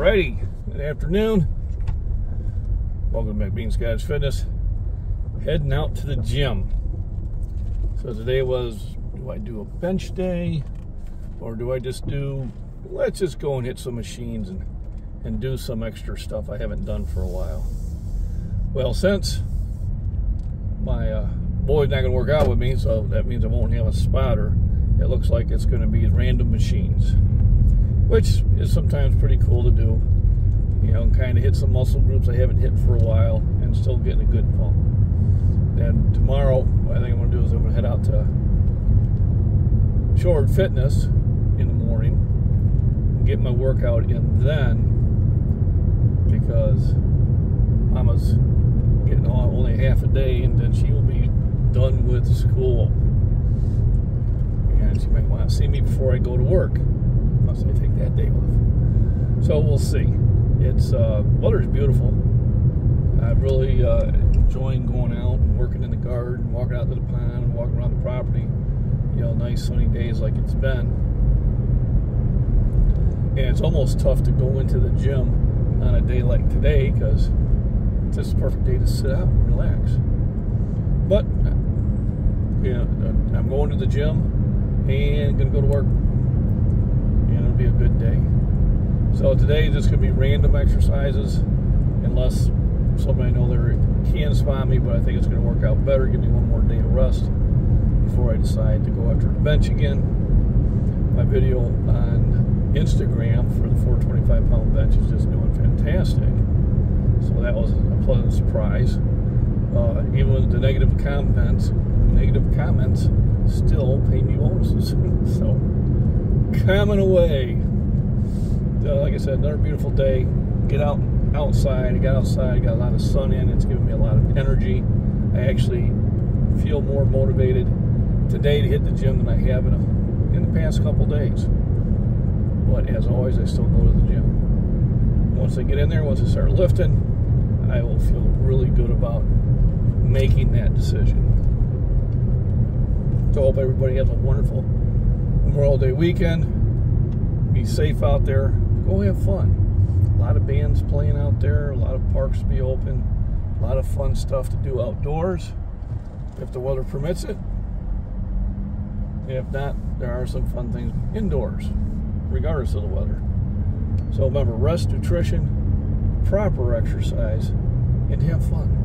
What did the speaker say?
Alrighty, good afternoon. Welcome back to Beans Guys Fitness. Heading out to the gym. So today was, do I do a bench day or do I just do, let's just go and hit some machines and, and do some extra stuff I haven't done for a while. Well, since my uh, boy's not going to work out with me, so that means I won't have a spotter, it looks like it's going to be random machines which is sometimes pretty cool to do. You know, kind of hit some muscle groups I haven't hit for a while and still getting a good pump. Then tomorrow, what I think I'm going to do is I'm going to head out to Shore Fitness in the morning and get my workout in then because Mama's getting on only half a day and then she will be done with school. And she might want to see me before I go to work unless I take that day off. So we'll see. It's uh, weather's beautiful. I'm really uh, enjoying going out and working in the garden, walking out to the pond, and walking around the property. You know, nice sunny days like it's been. And it's almost tough to go into the gym on a day like today because it's just the perfect day to sit out and relax. But, know, I'm going to the gym and going to go to work be a good day. So today just to be random exercises, unless somebody I know there can spot me, but I think it's going to work out better. Give me one more day to rest before I decide to go after the bench again. My video on Instagram for the 425 pound bench is just doing fantastic. So that was a pleasant surprise. Uh, even with the negative comments, negative comments still pay me bonuses. so coming away. Uh, like I said, another beautiful day. Get out outside. I got outside, I got a lot of sun in. It's giving me a lot of energy. I actually feel more motivated today to hit the gym than I have in, a, in the past couple days. But as always, I still go to the gym. Once I get in there, once I start lifting, I will feel really good about making that decision. So I hope everybody has a wonderful Memorial Day weekend. Be safe out there. Go have fun. A lot of bands playing out there. A lot of parks to be open. A lot of fun stuff to do outdoors if the weather permits it. If not, there are some fun things indoors, regardless of the weather. So remember, rest, nutrition, proper exercise, and have fun.